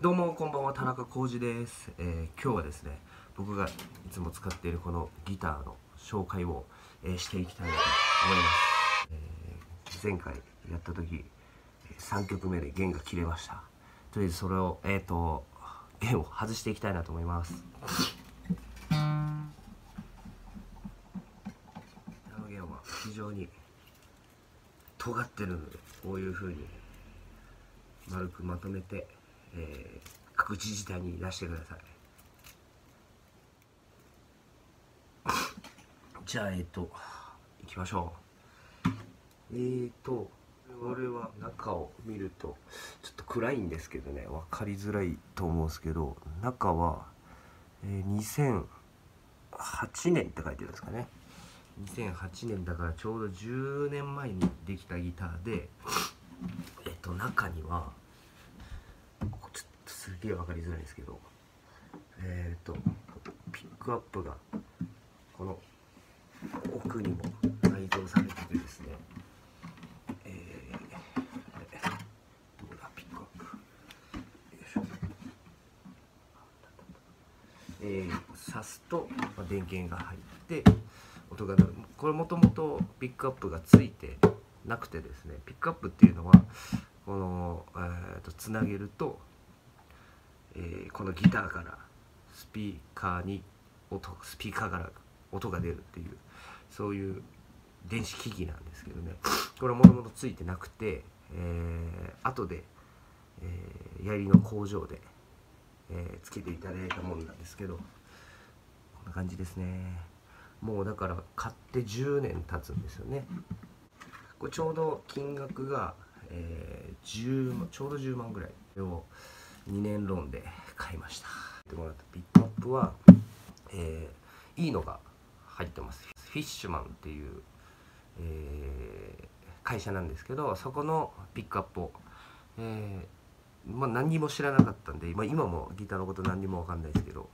どうもこんばんは田中浩二です、えー今日はですね僕がいつも使っているこのギターの紹介を、えーしていきたいなと思います、えー前回やった時3曲目で弦が切れました。とりあえずそれをえっ、と弦を外していきたいなと思います。あの弦は非常に尖ってるのでこういう風に丸くまとめて、えー、各自治体に出してください。じゃあえっ、と行きましょう。えーとこれは中を見るとちょっと暗いんですけどね。分かりづらいと思うんですけど中は、えー2008年って書いてるんですかね。2008年だからちょうど10年前にできたギターでえっと中にはすげえ分かりづらいですけど。えっとピックアップがこの奥にも内蔵されててですね。えー、どうだピックアップ。よいしょ。えー、挿すと、まあ、電源が入って音が鳴る。これもともとピックアップがついてなくてですねピックアップっていうのはこの、えー、とつなげると、えーこのギターからスピーカーに音スピーカーから音が出るっていうそういう電子機器なんですけどね。これはもともとついてなくて、えー、後で、えー、槍の工場で、えーつけていただいたものなんですけどこんな感じですね。もうだから買って10年経つんですよね。これちょうど金額が、えー10ちょうど10万ぐらいを2年ローンで買いました。でもらったピックアップは、えーいいのが入ってます。フィッシュマンっていう、えー会社なんですけどそこのピックアップを、えーまあ、何にも知らなかったんで、まあ、今もギターのこと何にも分かんないですけど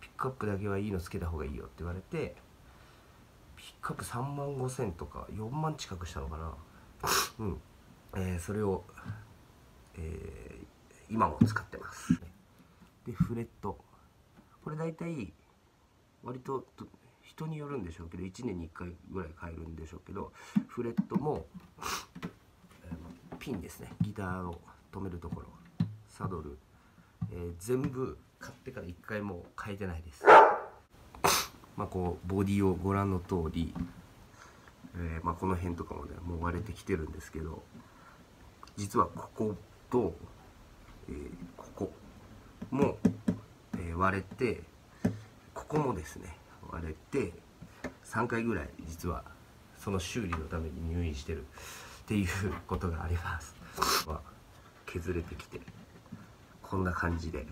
ピックアップだけはいいのつけた方がいいよって言われてピックアップ3万5千とか4万近くしたのかな。うん、えーそれを、えー今も使ってます。でフレット。これ大体割と人によるんでしょうけど1年に1回ぐらい変えるんでしょうけどフレットも、ピンですね。ギターを止めるところ。サドル、えー全部買ってから1回も変えてないです。まあこうボディをご覧の通り、えーまあ、この辺とかもねもう割れてきてるんですけど実はここと、ーここも、えー割れてここもですね割れて3回ぐらい実はその修理のために入院してる。っていうことがあります、まあ、削れてきてこんな感じで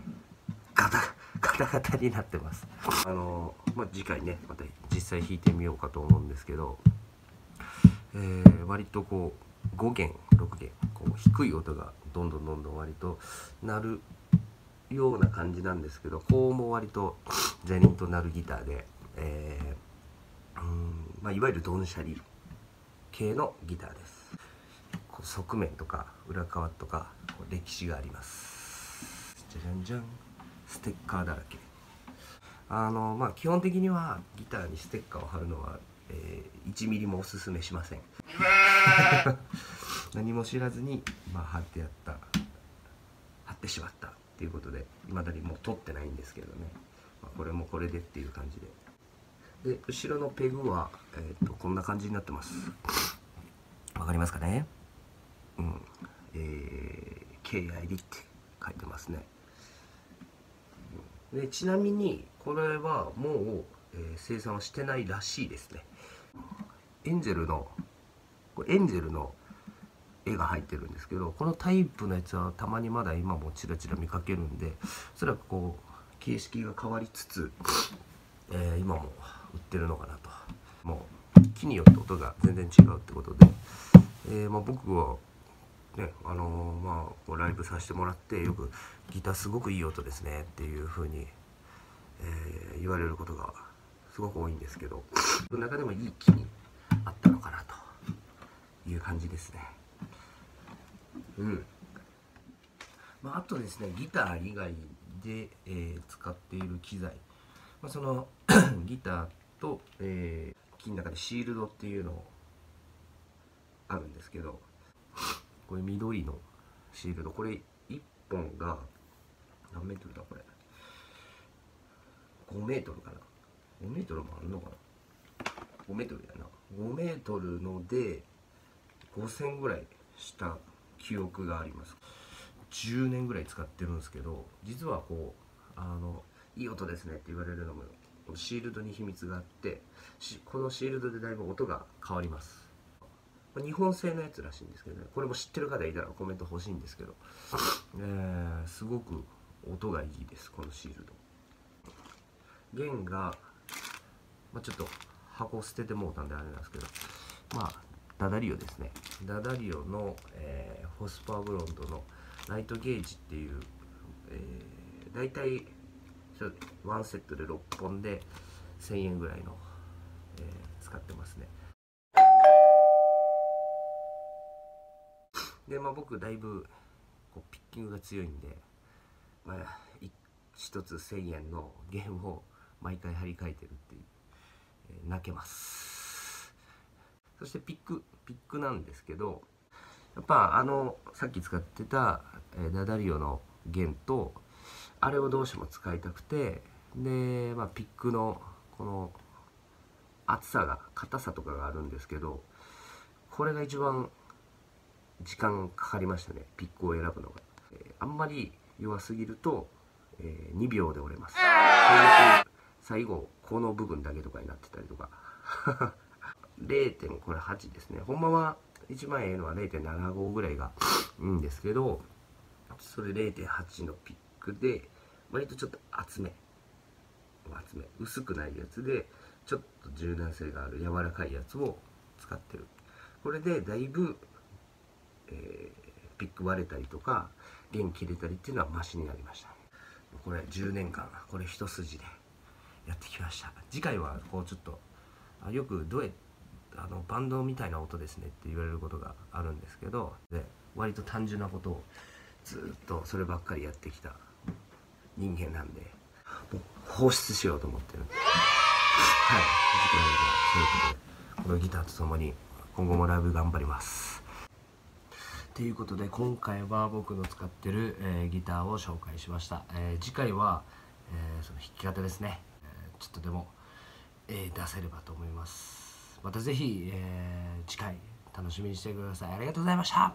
ガタガタガタになってます。あのまあ次回ねまた実際弾いてみようかと思うんですけど、えー割とこう5弦6弦低い音がどんどんどんどん割と鳴るような感じなんですけど高音も割とジニンとなるギターで、えーうんまあ、いわゆるドンシャリ系のギターです。こう側面とか裏側とかこう歴史があります。じゃじゃんじゃんステッカーだらけ。あのまあ基本的にはギターにステッカーを貼るのは、えー1ミリもおすすめしません 何も知らずに、まあ、貼ってやった貼ってしまったっていうことでいまだにもう取ってないんですけどね、まあ、これもこれでっていう感じで。で後ろのペグは、えー、とこんな感じになってます。わかりますかね？うん。えー、KID って書いてますね。でちなみにこれはもう、えー生産はしてないらしいですね。エンゼルのこれエンゼルの絵が入ってるんですけどこのタイプのやつはたまにまだ今もちらちら見かけるんでおそらくこう形式が変わりつつ、えー今も売ってるのかなと。もう木によって音が全然違うってことで、えーまあ、僕はねあのーまあこうライブさせてもらってよくギターすごくいい音ですねっていう風に、えー言われることがすごく多いんですけど中でもいい木にあったのかなという感じですね。うん。まあ、あとですねギター以外で、えー使っている機材、まあ、その ギターと、えー木の中でシールドっていうのあるんですけどこれ緑のシールド。これ1本が何メートルだこれ？5メートルかな。5メートルもあるのかな？5メートルやな。5メートルので5000ぐらいした記憶があります。10年ぐらい使ってるんですけど実はこうあのいい音ですねって言われるのもシールドに秘密があってこのシールドでだいぶ音が変わります。日本製のやつらしいんですけどねこれも知ってる方いたらコメント欲しいんですけど、えーすごく音がいいですこのシールド。弦が、まあ、ちょっと箱捨ててもうたんであれなんですけどまあダダリオですね。ダダリオの、えー、ホスパーブロンドのライトゲージっていう、えー、大体そうワンセットで6本で1000円ぐらいの、えー使ってますね。でまあ僕だいぶこうピッキングが強いんで、まあ、い一つ1000円のゲームを毎回張り替えてるっていう、えー泣けます。そしてピックピックなんですけどやっぱあのさっき使ってた、えーダダリオの弦とあれをどうしても使いたくてで、まあ、ピックのこの厚さが硬さとかがあるんですけどこれが一番時間かかりましたねピックを選ぶのが、えーあんまり弱すぎると、えー2秒で折れます。最後この部分だけとかになってたりとか 0. これ8ですね。ほんまは一番ええのは0.75ぐらいがいいんですけどそれ0.8のピックで割とちょっと厚め。厚め。薄くないやつでちょっと柔軟性がある柔らかいやつを使ってる。これでだいぶ、えーピック割れたりとか弦切れたりっていうのはマシになりました。これ10年間これ一筋でやってきました。次回はこうちょっとあよくどうやってあのバンドみたいな音ですねって言われることがあるんですけどで割と単純なことをずっとそればっかりやってきた人間なんでもう放出しようと思ってる。んではい。次回はそういうことでこのギターとともに今後もライブ頑張ります。ということで今回は僕の使ってる、えーギターを紹介しました、えー次回は、えーその弾き方ですね、えちょっとでも、え出せればと思います。またぜひ、えー、次回楽しみにしてください。ありがとうございました。